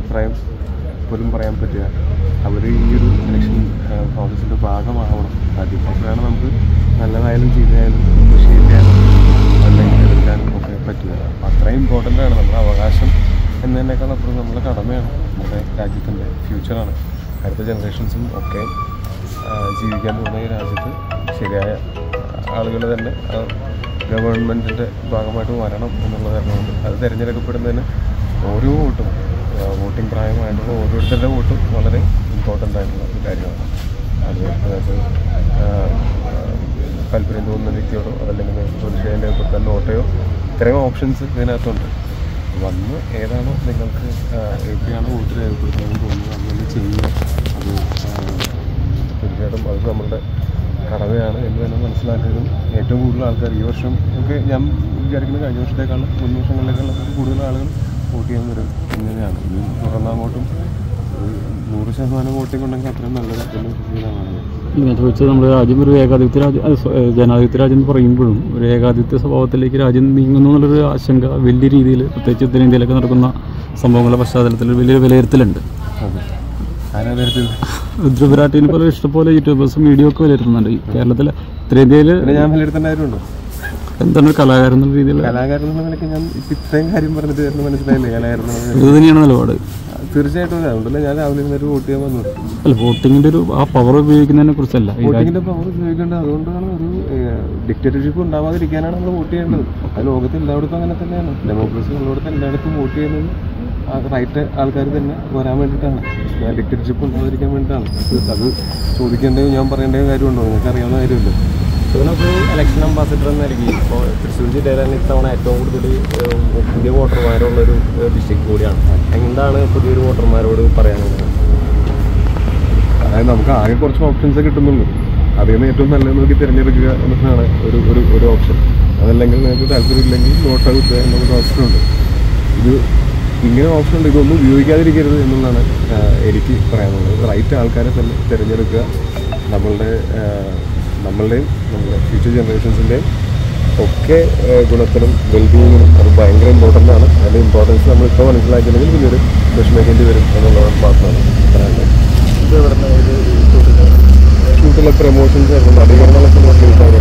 അഭിപ്രായം പോലും പറയാൻ പറ്റുക. അവർ ഈ ഒരു ഇലക്ഷൻ പ്രോസസ്സിന്റെ ഭാഗമാവണം. ആദ്യം അപ്പോഴാണ് നമുക്ക് നല്ലതായാലും ചെയ്തായാലും ചെയ്യാനും അല്ലെങ്കിൽ എടുക്കാനും ഒക്കെ പറ്റുക. അപ്പം അത്രയും ഇമ്പോർട്ടന്റ് ആണ് നമ്മുടെ അവകാശം എന്നതിനേക്കാൾ അപ്പുറം നമ്മുടെ കടമയാണ് നമ്മുടെ രാജ്യത്തിന്റെ ഫ്യൂച്ചറാണ് അടുത്ത ജനറേഷൻസും ഒക്കെ ജീവിക്കാൻ പോകുന്ന ഈ രാജ്യത്ത് ശരിയായ ആളുകൾ തന്നെ ഗവൺമെന്റിന്റെ ഭാഗമായിട്ട് വരണം എന്നുള്ള കാരണമുണ്ട് അത് തിരഞ്ഞെടുക്കപ്പെടുന്നതിന് ഓരോ വോട്ടും വോട്ടിംഗ് പ്രായമായിട്ടുള്ള ഓരോരുത്തരുടെ വോട്ടും വളരെ ഇമ്പോർട്ടന്റ് ആയിട്ടുള്ള ഒരു കാര്യമാണ്. അത് അതായത് താല്പര്യം തോന്നുന്ന വ്യക്തിയോടോ അതല്ലെങ്കിൽ തീർച്ചയായും രേഖപ്പെടുത്താൻ നോട്ടയോ ഇത്രയും ഓപ്ഷൻസ് ഇതിനകത്തുണ്ട്. വന്ന് ഏതാണോ നിങ്ങൾക്ക് എവിടെയാണ് വോട്ട് രേഖപ്പെടുത്തണമെന്ന് തോന്നുന്നത്? തന്നെ ചെയ്യുക അത് തീർച്ചയായിട്ടും അത് നമ്മളുടെ കടമയാണ് എന്ന് തന്നെ മനസ്സിലാക്കിയതും ഏറ്റവും കൂടുതൽ ആൾക്കാർ ഈ വർഷം ഒക്കെ ഞാൻ വിചാരിക്കുന്നത് കഴിഞ്ഞ വർഷത്തേക്കാളും മുൻ വർഷങ്ങളിലേക്കാളും കൂടുതൽ ആളുകൾ വോട്ട് ചെയ്യാൻ വരും തന്നെയാണ് ഇനി തുടർന്നങ്ങോട്ടും അങ്ങോട്ടും നൂറ് ശതമാനം വോട്ടിംഗ് ഉണ്ടെങ്കിൽ അത്രയും നല്ലത് വിശ്വസിക്കുന്നതാണ് ഞാൻ ചോദിച്ചത് നമ്മുടെ രാജ്യം ഒരു ഏകാധിപത്യ രാജ്യം ജനാധിപത്യ രാജ്യം എന്ന് പറയുമ്പോഴും ഒരു ഏകാധിപത്യ സ്വഭാവത്തിലേക്ക് രാജ്യം നീങ്ങുന്നു എന്നുള്ളൊരു ആശങ്ക വലിയ രീതിയിൽ പ്രത്യേകിച്ച് ഉത്തരേന്ത്യയിലൊക്കെ നടക്കുന്ന സംഭവങ്ങളുടെ പശ്ചാത്തലത്തിൽ വലിയൊരു വിലയിരുത്തലുണ്ട്. ഉദ്രവിരാട്ടിനെ പോലെ ഇഷ്ടംപോലെ യൂട്യൂബേഴ്സും വീഡിയോ ഒക്കെ വിലയിരുത്തുന്നുണ്ട്. കേരളത്തിൽ കേരളത്തിലെ ഉത്തരേന്ത്യയിൽ ഞാൻ വിലയിരുത്തേണ്ട കാര്യമുണ്ടോ? എന്താണ് കലാകാരൻ എന്നുള്ള രീതിയിൽ കലാകാരൻ എന്നുള്ള നിലയ്ക്ക് ഞാൻ ഇപ്പം ഇത്രയും കാര്യം പറഞ്ഞിട്ട് എന്ന് മനസ്സിലായില്ലേ? കലാകാരൻ എന്നുള്ള. ഇത് തന്നെയാണ് നിലപാട്. തീർച്ചയായിട്ടും അതുകൊണ്ടല്ലേ ഞാൻ രാവിലെ ഒരു വോട്ട് ചെയ്യാൻ വന്നത്. അല്ല വോട്ടിങ്ങിന്റെ ഒരു ആ പവർ ഉപയോഗിക്കുന്നതിനെ കുറിച്ചല്ല. വോട്ടിങ്ങിന്റെ പവർ ഉപയോഗിക്കേണ്ടത് അതുകൊണ്ടാണ് ഒരു ഡിക്റ്റേറ്റർഷിപ്പ് ഉണ്ടാവാതിരിക്കാനാണ് നമ്മൾ വോട്ട് ചെയ്യേണ്ടത്. അത് ലോകത്ത് എല്ലായിടത്തും അങ്ങനെ തന്നെയാണ്. ഡെമോക്രസി ഉള്ളിടത്ത് എല്ലായിടത്തും വോട്ട് ചെയ്യുന്നത് റൈറ്റ് ആൾക്കാർ തന്നെ വരാൻ വേണ്ടിയിട്ടാണ്. ഡിക്റ്റേറ്റർഷിപ്പ് ഉണ്ടാവാതിരിക്കാൻ വേണ്ടിയിട്ടാണ്. അത് ചോദിക്കേണ്ടത് ഞാൻ പറയേണ്ട കാര്യമുണ്ടോ? നിങ്ങൾക്ക് അറിയാവുന്ന കാര്യമല്ലോ? ഇതിനൊക്കെ ഇലക്ഷൻ അംബാസിഡർ നൽകി. ഇപ്പോൾ തൃശ്ശൂർ ജില്ലയിൽ തന്നെ ഇത്തവണ ഏറ്റവും കൂടുതൽ പുതിയ വോട്ടർമാരുള്ളൊരു ഡിസ്ട്രിക്ട് കൂടിയാണ്. എന്താണ് പുതിയൊരു വോട്ടർമാരോട് പറയാനുള്ളത്? അതായത് നമുക്ക് ആകെ കുറച്ച് ഓപ്ഷൻസ് കിട്ടുന്നുള്ളൂ. അതിൽ നിന്ന് ഏറ്റവും നല്ലത് നോക്കി തിരഞ്ഞെടുക്കുക എന്നതാണ് ഒരു ഒരു ഒരു ഓപ്ഷൻ അതല്ലെങ്കിൽ നിങ്ങൾക്ക് താല്പര്യമില്ലെങ്കിൽ നോട്ട് ഔട്ട് എന്നൊരു ഓപ്ഷൻ ഉണ്ട്. ഇത് ഇങ്ങനെ ഓപ്ഷൻ ഉണ്ട്. ഇതൊന്നും ഉപയോഗിക്കാതിരിക്കരുത് എന്നുള്ളതാണ് എനിക്ക് പറയാനുള്ളത്. റൈറ്റ് ആൾക്കാരെ തന്നെ തിരഞ്ഞെടുക്കുക. നമ്മളുടെ നമ്മളുടെയും നമ്മുടെ ഫ്യൂച്ചർ ജനറേഷൻസിന്റെയും ഒക്കെ ഗുണത്തിനും വെൽബീയിങ്ങിനും അത് ഭയങ്കര ഇമ്പോർട്ടന്റ് ആണ്. അതിന്റെ ഇമ്പോർട്ടൻസ് നമ്മളിപ്പോൾ മനസ്സിലാക്കിയില്ലെങ്കിൽ പിന്നീട് വിഷമിക്കേണ്ടി വരും എന്നുള്ളത് മാത്രമാണ് ഷൂട്ടിലെ പ്രൊമോഷൻസ് ആയിരുന്നു നടികരണങ്ങളൊക്കെ നമുക്ക് അതിന്റെ